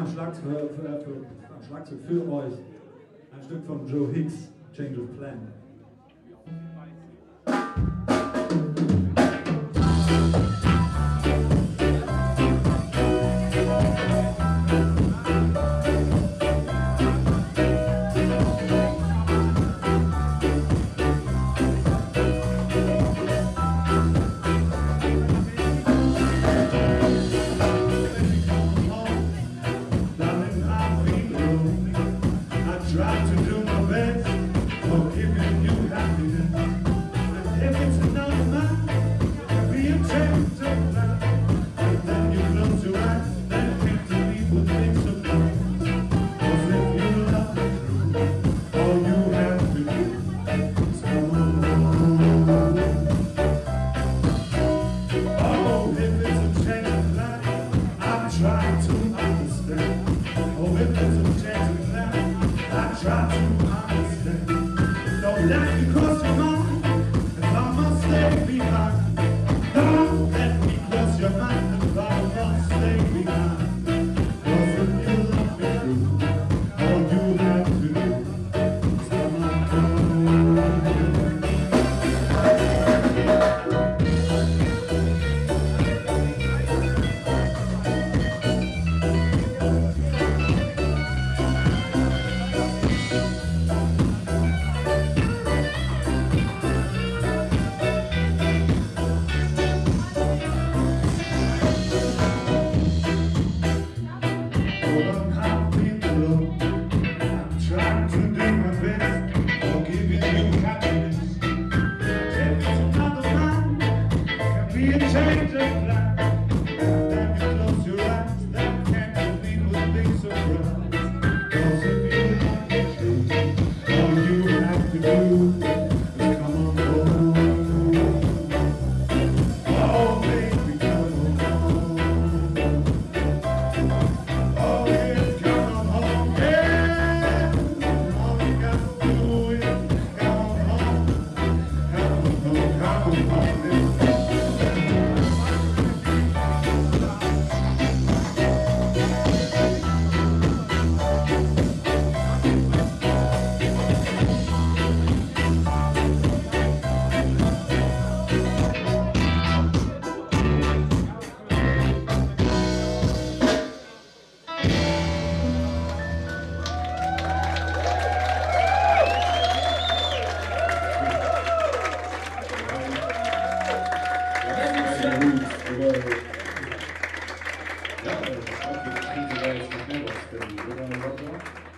Am Schlagzeug für, für, für, am Schlagzeug für euch ein Stück von Joe Hicks, Change of Plan. try to understand. Oh, if there's a chance now, I try to understand. No, that you change of life. Yeah, thank you guys for to work on